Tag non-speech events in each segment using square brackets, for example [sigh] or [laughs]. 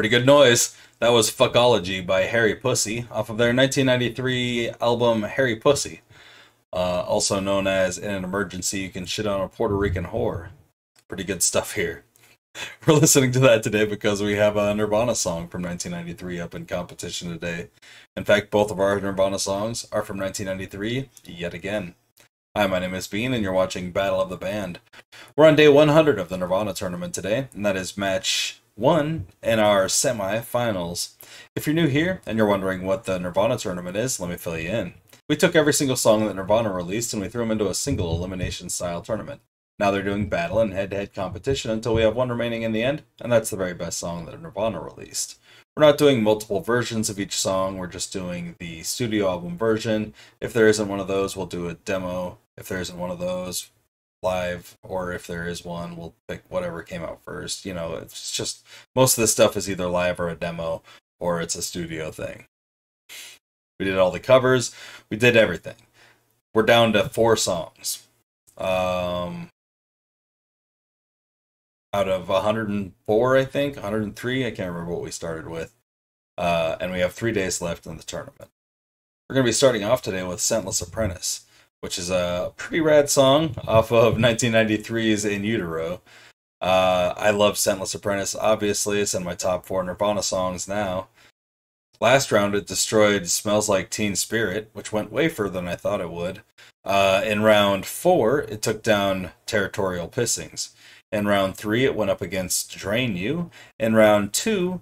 Pretty good noise. That was Fuckology by Harry Pussy off of their 1993 album Harry Pussy. Uh, also known as In an Emergency, You Can Shit on a Puerto Rican Whore. Pretty good stuff here. [laughs] We're listening to that today because we have a Nirvana song from 1993 up in competition today. In fact, both of our Nirvana songs are from 1993 yet again. Hi, my name is Bean, and you're watching Battle of the Band. We're on day 100 of the Nirvana tournament today, and that is match one in our semi-finals. If you're new here and you're wondering what the Nirvana tournament is, let me fill you in. We took every single song that Nirvana released and we threw them into a single elimination style tournament. Now they're doing battle and head-to-head competition until we have one remaining in the end, and that's the very best song that Nirvana released. We're not doing multiple versions of each song, we're just doing the studio album version. If there isn't one of those, we'll do a demo. If there isn't one of those, live or if there is one we'll pick whatever came out first. You know it's just most of this stuff is either live or a demo or it's a studio thing. We did all the covers. We did everything. We're down to four songs. Um out of 104 i think 103 i can't remember what we started with. Uh, and we have three days left in the tournament. We're going to be starting off today with scentless apprentice which is a pretty rad song off of 1993's In Utero. Uh, I love Scentless Apprentice. Obviously, it's in my top four Nirvana songs now. Last round, it destroyed Smells Like Teen Spirit, which went way further than I thought it would. Uh, in round four, it took down Territorial Pissings. In round three, it went up against Drain You. In round two,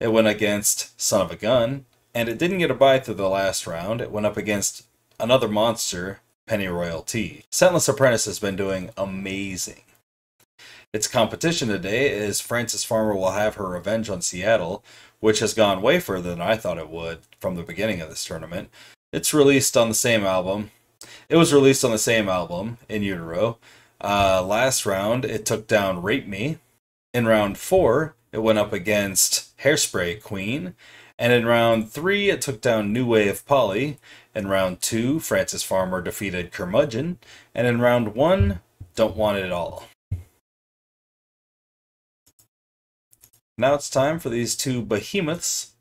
it went against Son of a Gun. And it didn't get a bye through the last round. It went up against another monster, Pennyroyal Tea. Scentless Apprentice has been doing amazing. Its competition today is Frances Farmer will have her revenge on Seattle, which has gone way further than I thought it would from the beginning of this tournament. It's released on the same album. It was released on the same album, In Utero. Uh, last round, it took down Rape Me. In round four, it went up against Hairspray Queen. And in round three, it took down New Wave Polly. In round two, Frances Farmer defeated Curmudgeon. And in round one, Don't Want It All. Now it's time for these two behemoths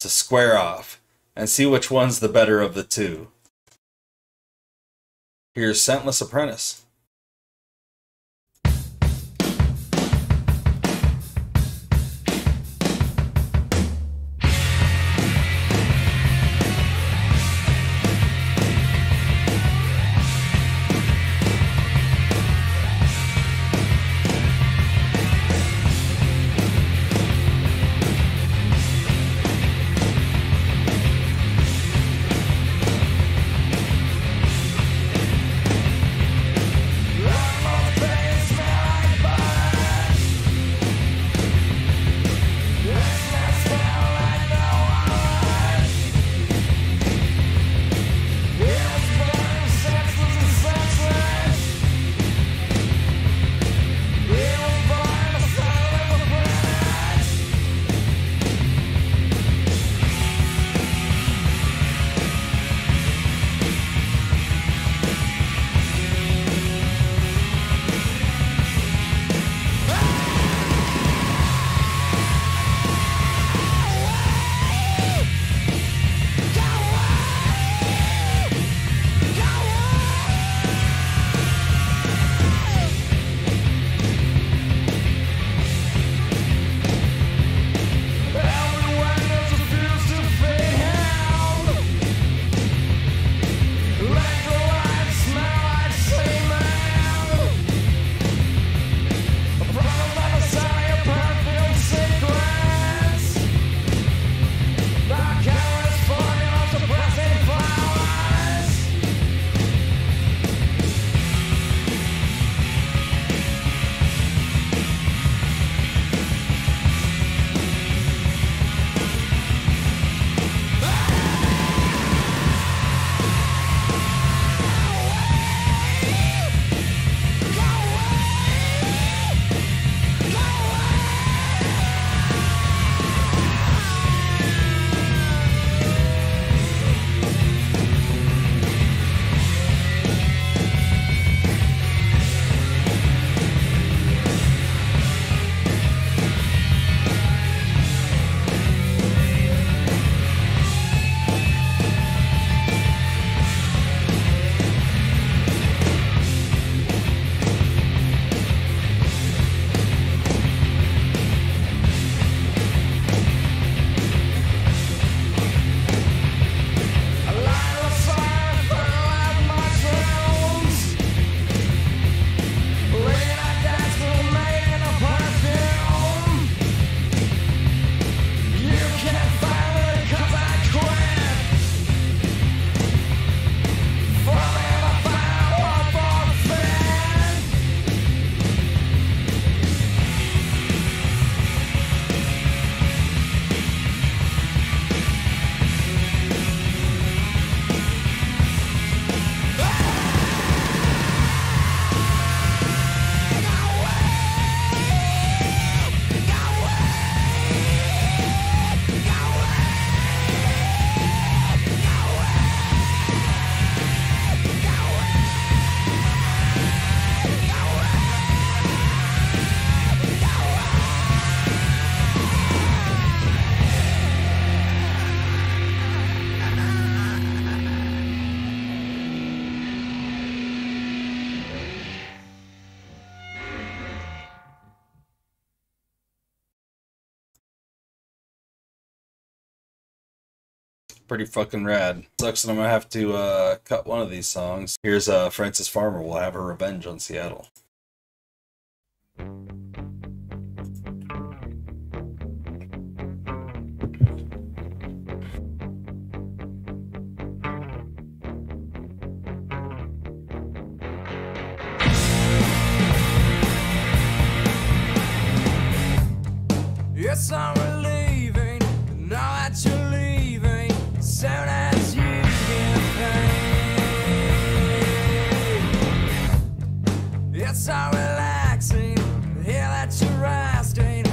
to square off and see which one's the better of the two. Here's Scentless Apprentice. Pretty fucking rad. Sucks that I'm gonna have to uh, cut one of these songs. Here's uh, Frances Farmer will have her revenge on Seattle. Relaxing. Hear that you're resting. Never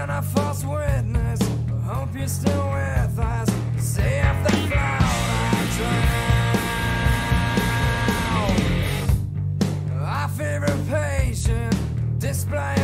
You're not false witness. Hope you're still with us. See if the flower drown. Our favorite patient, display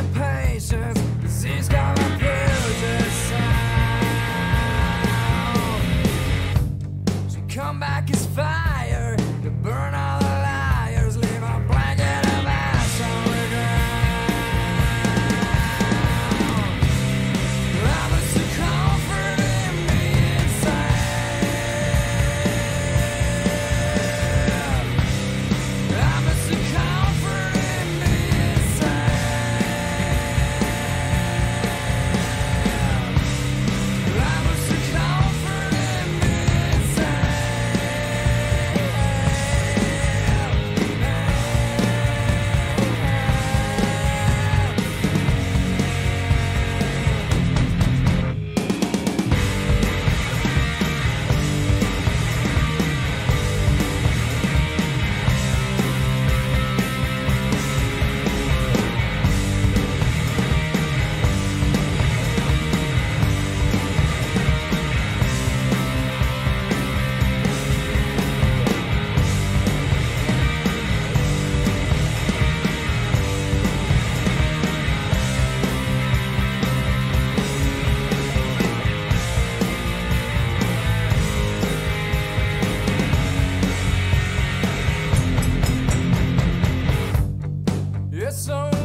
Yes, I'm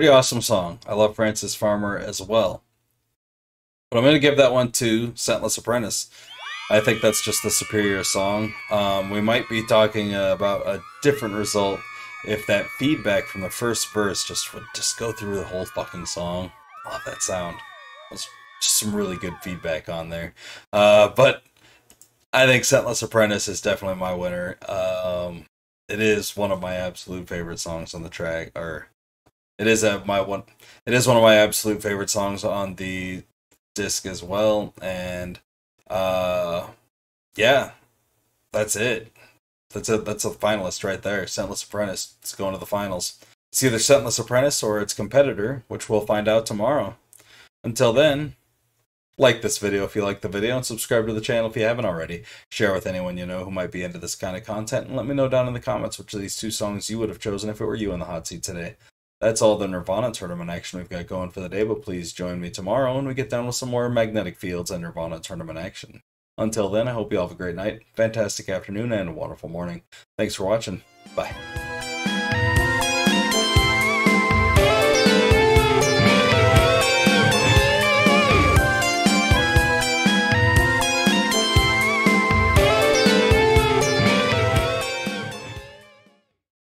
Pretty awesome song. I love Frances Farmer as well. But I'm going to give that one to Scentless Apprentice. I think that's just the superior song. Um, we might be talking about a different result if that feedback from the first verse just would just go through the whole fucking song. Love that sound. That's just some really good feedback on there. Uh, but I think Scentless Apprentice is definitely my winner. Um, it is one of my absolute favorite songs on the track, or it is a, my one. It is one of my absolute favorite songs on the disc as well, and uh, yeah, that's it. That's a that's a finalist right there. Scentless Apprentice. It's going to the finals. It's either Sentineless Apprentice or its competitor, which we'll find out tomorrow. Until then, like this video if you like the video and subscribe to the channel if you haven't already. Share with anyone you know who might be into this kind of content and let me know down in the comments which of these two songs you would have chosen if it were you in the hot seat today. That's all the Nirvana tournament action we've got going for the day, but please join me tomorrow when we get down with some more Magnetic Fields and Nirvana tournament action. Until then, I hope you all have a great night, fantastic afternoon, and a wonderful morning. Thanks for watching. Bye.